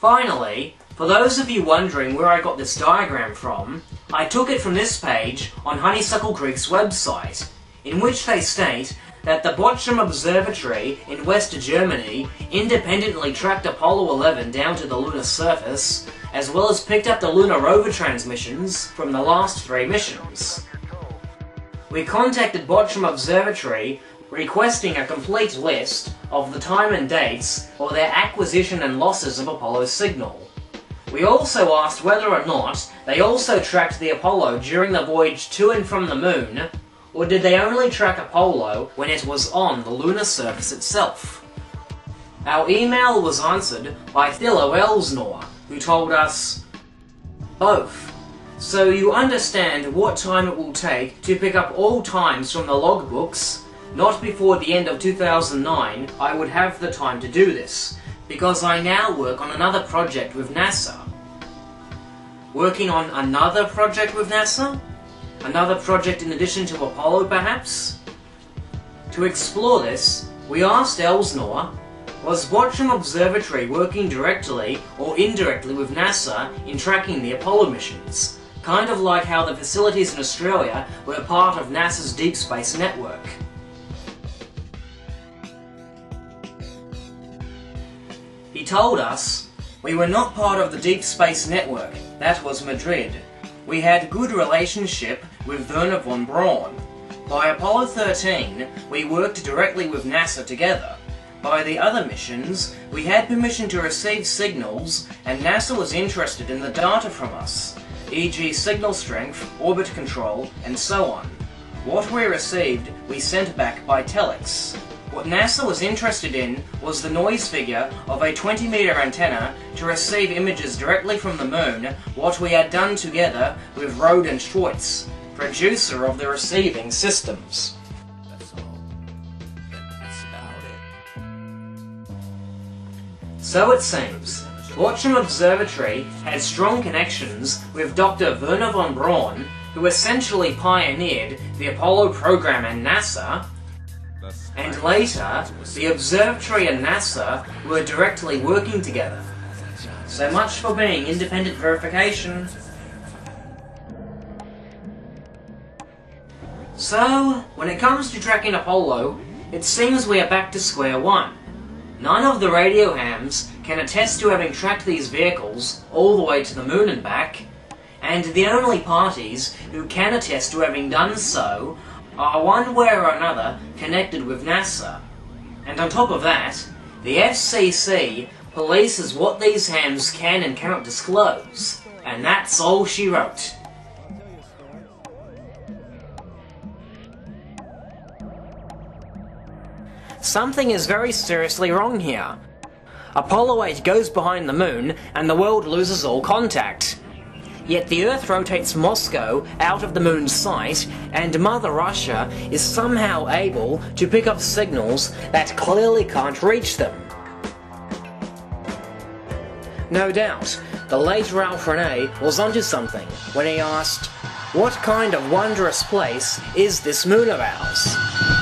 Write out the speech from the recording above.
Finally, for those of you wondering where I got this diagram from, I took it from this page on Honeysuckle Creek's website, in which they state that the Bochum Observatory in West Germany independently tracked Apollo 11 down to the lunar surface, as well as picked up the lunar rover transmissions from the last three missions. We contacted Bochum Observatory requesting a complete list of the time and dates for their acquisition and losses of Apollo's signal. We also asked whether or not they also tracked the Apollo during the voyage to and from the moon, or did they only track Apollo when it was on the lunar surface itself? Our email was answered by Thilo Elsner, who told us, both. So you understand what time it will take to pick up all times from the logbooks. Not before the end of 2009 I would have the time to do this, because I now work on another project with NASA. Working on another project with NASA? Another project in addition to Apollo, perhaps? To explore this, we asked Elsner, was Bochum Observatory working directly or indirectly with NASA in tracking the Apollo missions? Kind of like how the facilities in Australia were part of NASA's Deep Space Network. Told us, we were not part of the Deep Space Network, that was Madrid. We had good relationship with Wernher von Braun. By Apollo 13, we worked directly with NASA together. By the other missions, we had permission to receive signals, and NASA was interested in the data from us, e.g. signal strength, orbit control, and so on. What we received, we sent back by telex. What NASA was interested in was the noise figure of a 20 meter antenna to receive images directly from the moon, what we had done together with Rohde and Schwarz, producer of the receiving systems. That's all. That's about it. So it seems, Bochum Observatory had strong connections with Dr. Wernher von Braun, who essentially pioneered the Apollo program and NASA, and later, the observatory and NASA were directly working together. So much for being independent verification. So, when it comes to tracking Apollo, it seems we are back to square one. None of the radio hams can attest to having tracked these vehicles all the way to the moon and back, and the only parties who can attest to having done so are one way or another connected with NASA. And on top of that, the FCC polices what these hams can and cannot disclose. And that's all she wrote. Something is very seriously wrong here. Apollo 8 goes behind the moon, and the world loses all contact. Yet the Earth rotates Moscow out of the moon's sight, and Mother Russia is somehow able to pick up signals that clearly can't reach them. No doubt, the late Ralph Rene was onto something when he asked, What kind of wondrous place is this moon of ours?